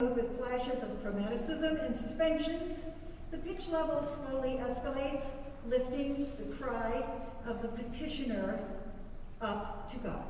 with flashes of chromaticism and suspensions, the pitch level slowly escalates, lifting the cry of the petitioner up to God.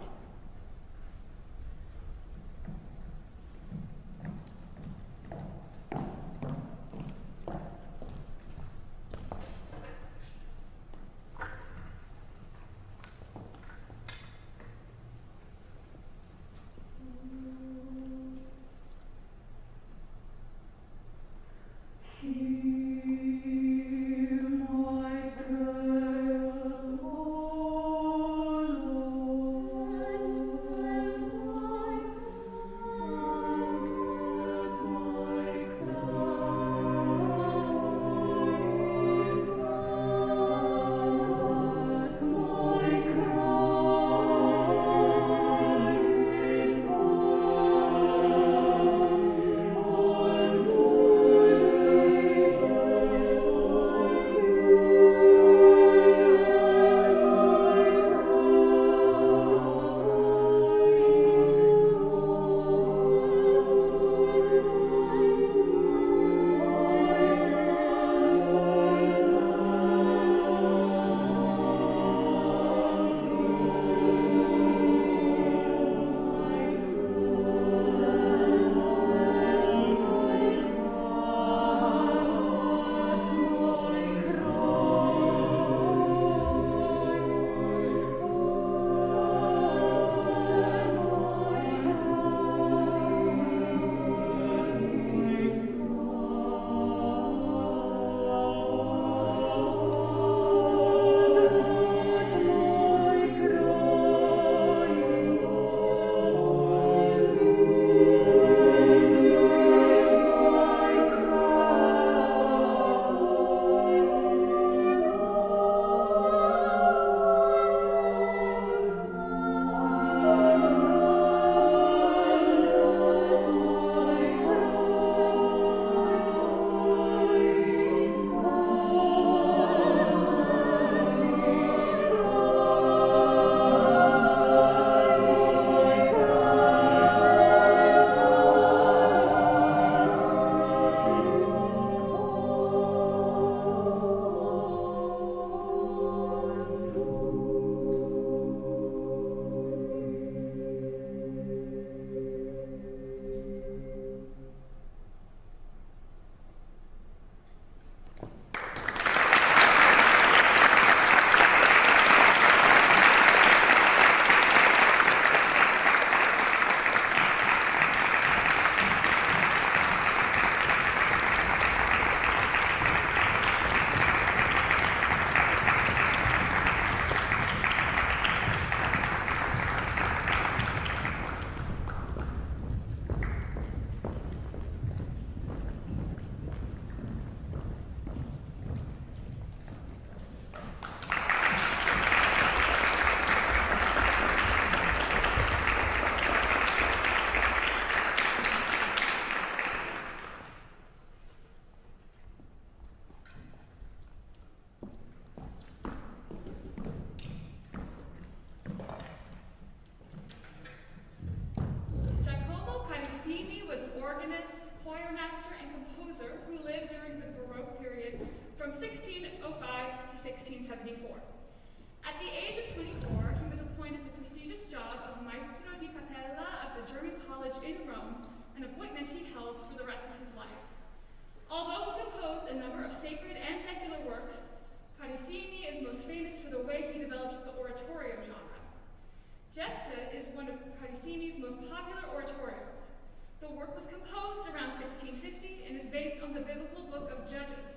the biblical book of Judges.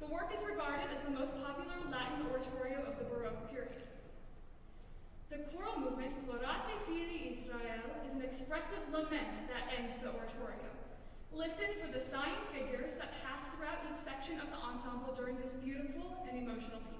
The work is regarded as the most popular Latin oratorio of the Baroque period. The choral movement, Plorate Filii Israel, is an expressive lament that ends the oratorio. Listen for the sighing figures that pass throughout each section of the ensemble during this beautiful and emotional piece.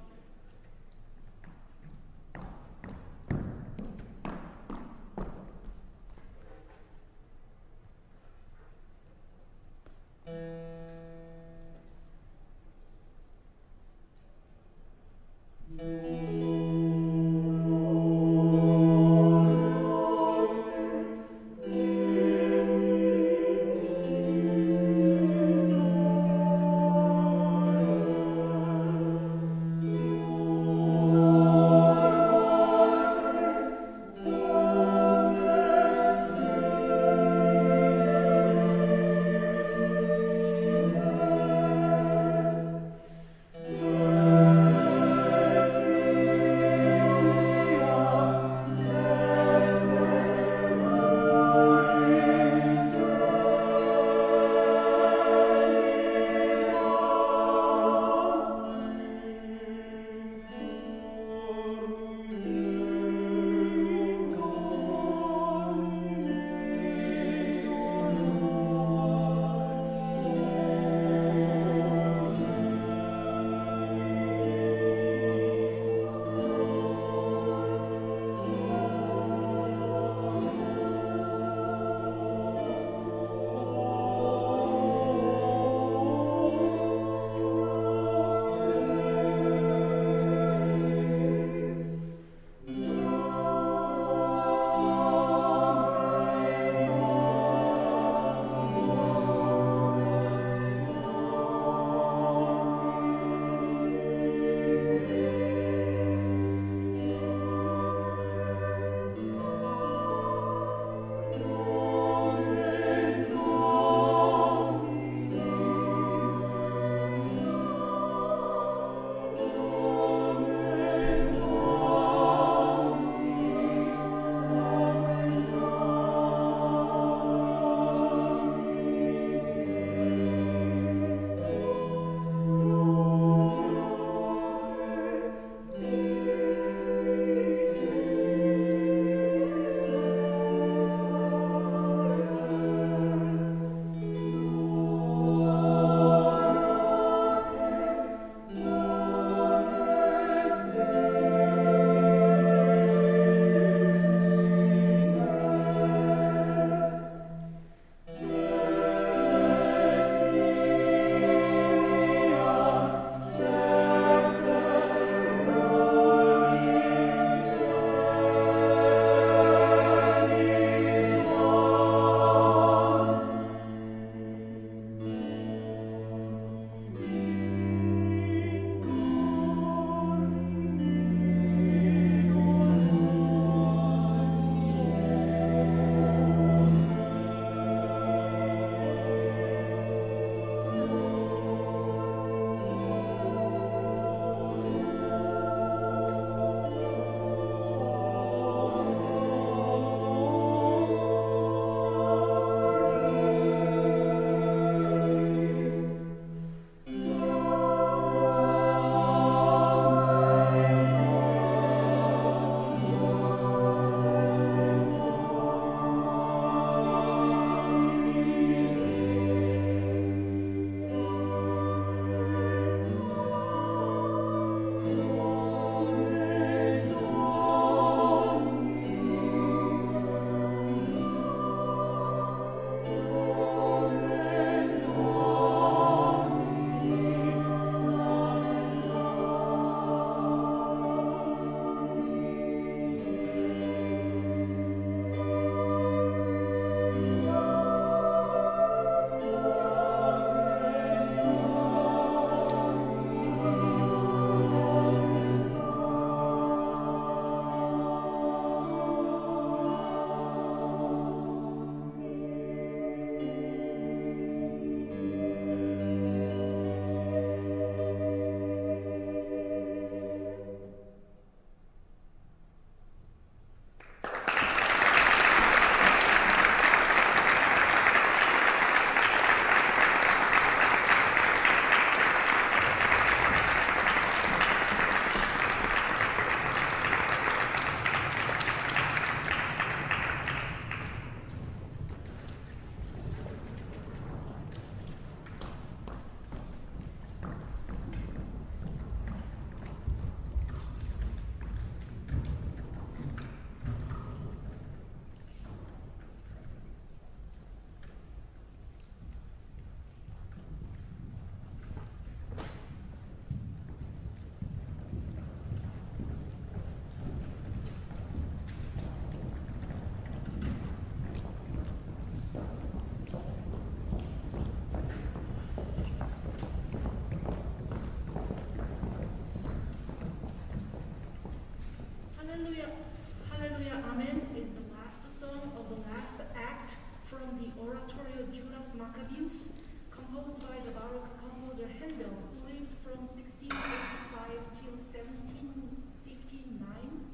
Maccabeus, composed by the Baroque composer Handel, who lived from 1685 till 1759.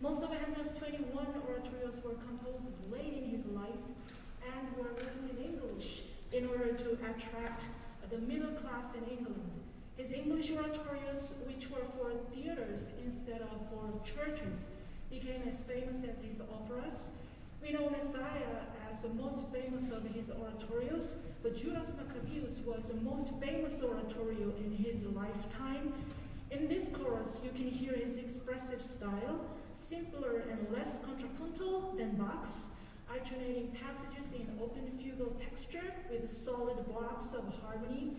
Most of Handel's 21 oratorios were composed late in his life and were written in English in order to attract the middle class in England. His English oratorios, which were for theaters instead of for churches, became as famous as his operas. We know Messiah as the most famous of his oratorios, but Judas Maccabeus was the most famous oratorio in his lifetime. In this chorus, you can hear his expressive style, simpler and less contrapuntal than Bach's, alternating passages in open fugal texture with solid blocks of harmony,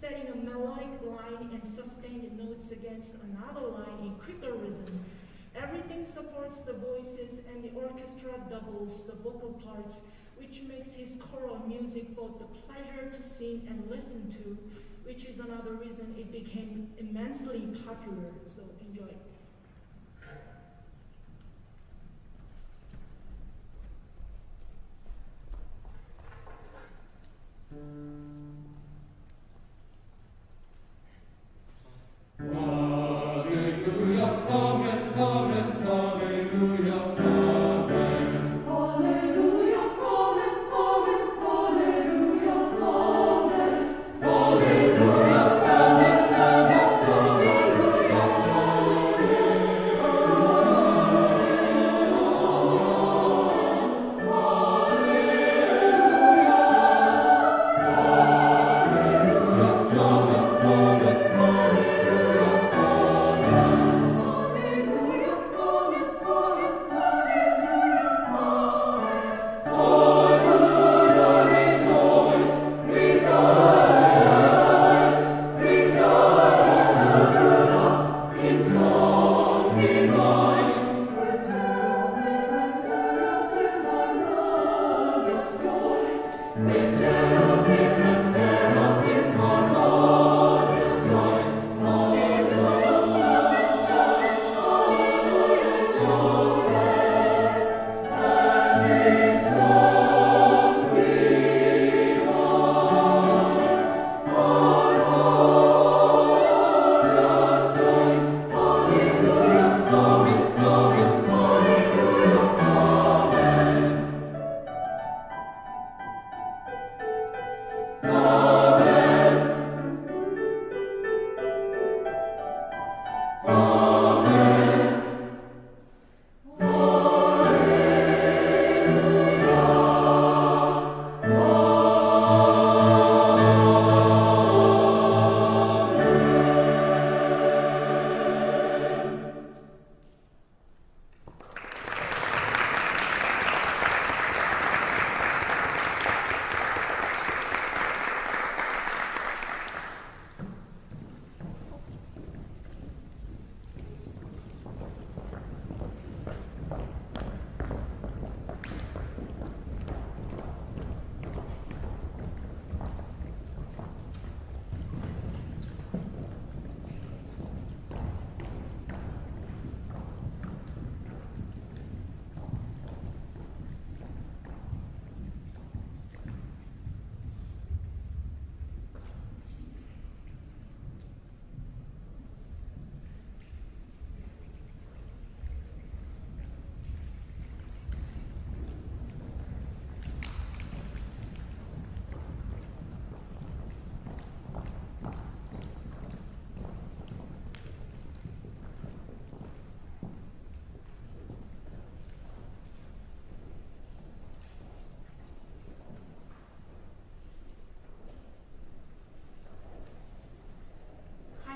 setting a melodic line and sustained notes against another line in quicker rhythm. Everything supports the voices and the orchestra doubles the vocal parts, which makes his choral music both the pleasure to sing and listen to, which is another reason it became immensely popular. So enjoy. amen, amen, alleluia.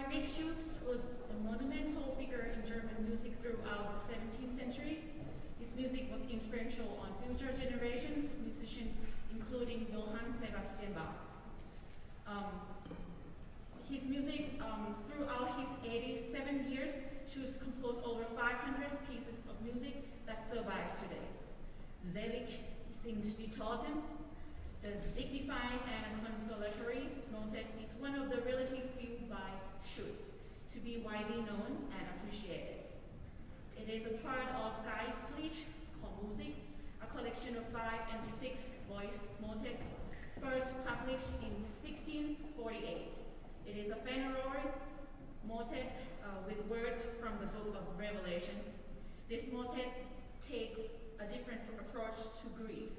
Heinrich Schütz was a monumental figure in German music throughout the 17th century. His music was influential on future generations, of musicians including Johann Sebastian Bach. Um, his music, um, throughout his 87 years, Schütz composed over 500 pieces of music that survive today. Selig sind die Toten, the dignified and consolatory motet is one of the relative few by Schütz to be widely known and appreciated. It is a part of Geistlich Chormusik, a collection of five and six voiced motets first published in 1648. It is a Fenroy motet uh, with words from the book of Revelation. This motet takes a different approach to grief.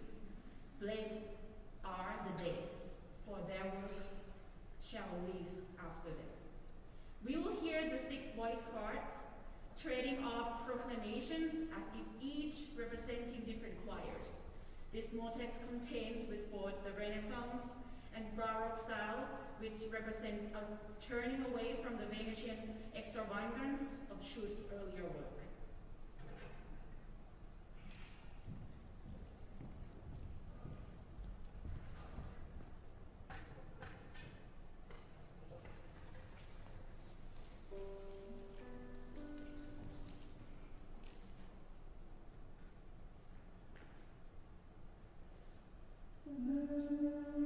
Blessed are the dead, for their works shall live after them. We will hear the six voice parts, trading off proclamations as if each representing different choirs. This motet contains with both the Renaissance and Baroque style, which represents a turning away from the Venetian extravagance of Schütz's earlier work. Thank mm -hmm. you.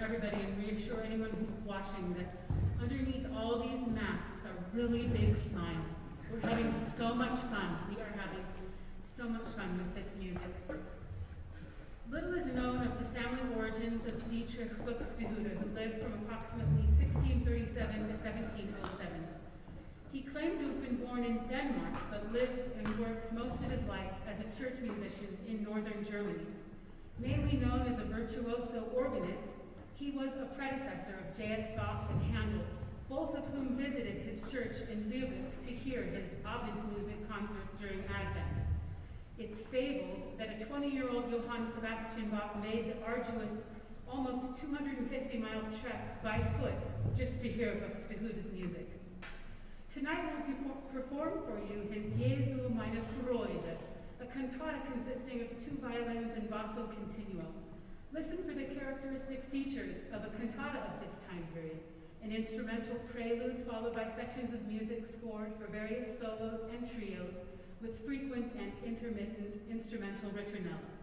Reassure anyone who's watching that underneath all these masks are really big smiles. We're having so much fun. We are having so much fun with this music. Little is known of the family origins of Dietrich Buxtehude, who lived from approximately 1637 to 1707. He claimed to have been born in Denmark, but lived and worked most of his life as a church musician in northern Germany. Mainly known as a virtuoso organist, he was a predecessor of J.S. Bach and Handel, both of whom visited his church in Lübeck to hear his Abendmusik concerts during Advent. It's fabled that a 20-year-old Johann Sebastian Bach made the arduous, almost 250-mile trek by foot just to hear Buxtehude's music. Tonight we'll perform for you his Jesu meine Freude, a cantata consisting of two violins and basso continuo. Listen for the characteristic features of a cantata of this time period, an instrumental prelude followed by sections of music scored for various solos and trios with frequent and intermittent instrumental ritornellos.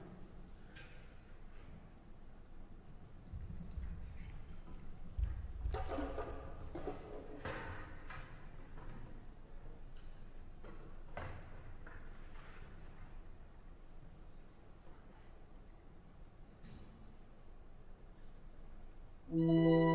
Música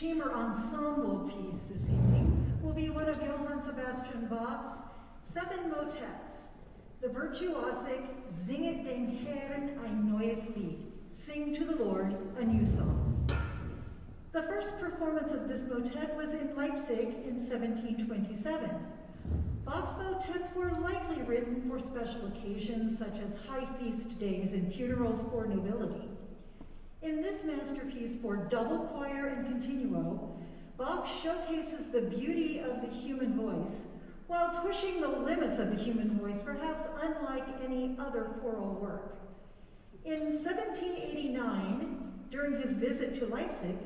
chamber ensemble piece this evening will be one of Johann Sebastian Bach's seven motets, the virtuosic Singet dem Herrn ein neues Lied, Sing to the Lord a New Song. The first performance of this motet was in Leipzig in 1727. Bach's motets were likely written for special occasions such as high feast days and funerals for nobility. In this masterpiece for double choir and continuo, Bach showcases the beauty of the human voice while pushing the limits of the human voice, perhaps unlike any other choral work. In 1789, during his visit to Leipzig,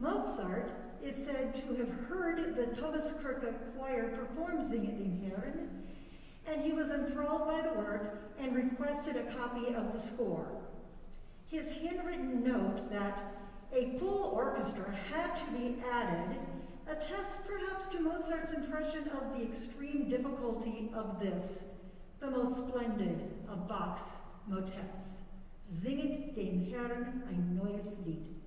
Mozart is said to have heard the Thomaskirche choir perform Singet dem Herrn, and he was enthralled by the work and requested a copy of the score. His handwritten note that a full orchestra had to be added attests perhaps to Mozart's impression of the extreme difficulty of this, the most splendid of Bach's motets. Singet dem Herrn ein neues Lied.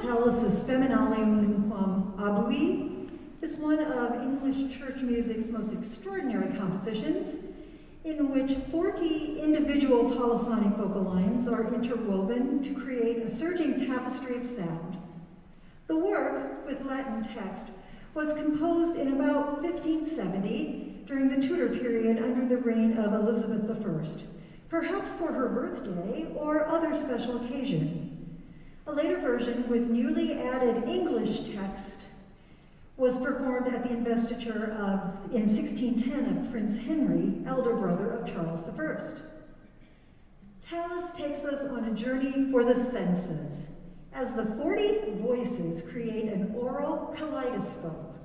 Tallis' Spem in alium Nunquam Abui is one of English church music's most extraordinary compositions, in which 40 individual polyphonic vocal lines are interwoven to create a surging tapestry of sound. The work, with Latin text, was composed in about 1570 during the Tudor period under the reign of Elizabeth I, perhaps for her birthday or other special occasion. A later version with newly added English text was performed at the investiture of, in 1610 of Prince Henry, elder brother of Charles I. Tallis takes us on a journey for the senses, as the 40 voices create an aural kaleidoscope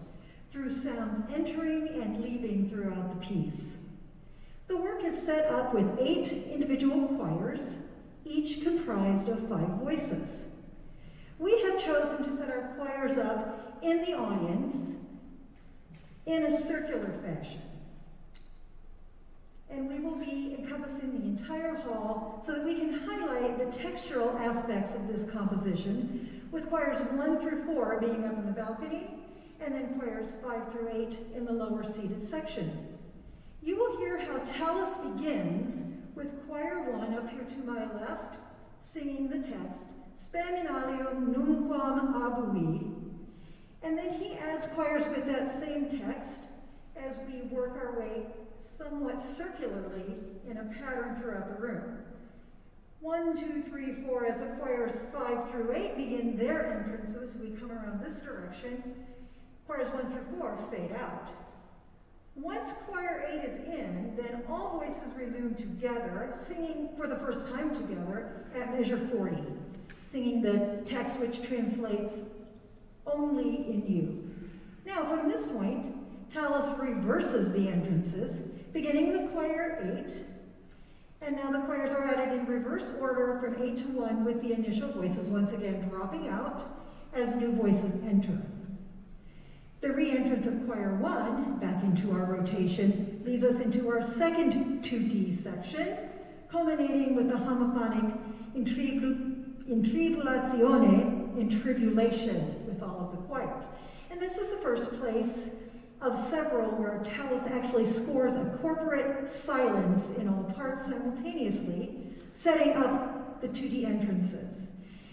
through sounds entering and leaving throughout the piece. The work is set up with eight individual choirs, each comprised of five voices. We have chosen to set our choirs up in the audience in a circular fashion. And we will be encompassing the entire hall so that we can highlight the textural aspects of this composition, with choirs one through four being up in the balcony, and then choirs five through eight in the lower seated section. You will hear how Tallis begins with choir one up here to my left, singing the text, Spem in alium nunquam abui, and then he adds choirs with that same text as we work our way somewhat circularly in a pattern throughout the room. One, two, three, four, as the choirs five through eight begin their entrances, we come around this direction. Choirs one through four fade out. Once choir eight is in, then all voices resume together, singing for the first time together at measure 40, singing the text which translates only in you. Now, from this point, Tallis reverses the entrances, beginning with choir 8, and now the choirs are added in reverse order from 8 to 1 with the initial voices once again dropping out as new voices enter. The re-entrance of choir 1 back into our rotation leads us into our second tutti section, culminating with the homophonic in tribulatione in tribulation with all of the choirs. And this is the first place of several where Tallis actually scores a corporate silence in all parts simultaneously, setting up the tutti entrances.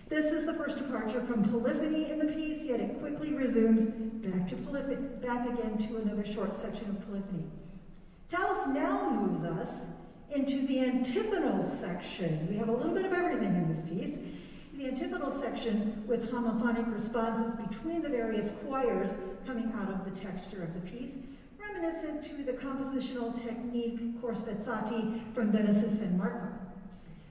This is the first departure from polyphony in the piece, yet it quickly resumes back to polyphony, back again to another short section of polyphony. Tallis now moves us into the antiphonal section. We have a little bit of everything in this piece. The antiphonal section with homophonic responses between the various choirs coming out of the texture of the piece, reminiscent to the compositional technique cori spezzati from Venice San Marco.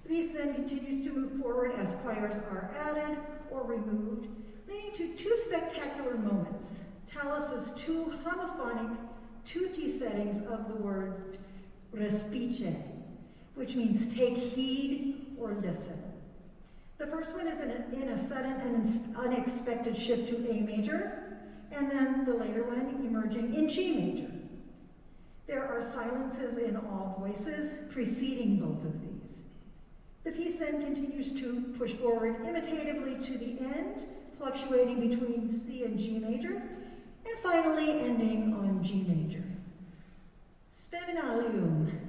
The piece then continues to move forward as choirs are added or removed, leading to two spectacular moments. Tallis's two homophonic tutti settings of the words respice, which means take heed or listen. The first one is in a, in a sudden and unexpected shift to A major, and then the later one emerging in G major. There are silences in all voices preceding both of these. The piece then continues to push forward imitatively to the end, fluctuating between C and G major, and finally ending on G major. Spem in alium.